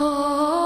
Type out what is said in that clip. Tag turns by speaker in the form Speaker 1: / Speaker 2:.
Speaker 1: Oh.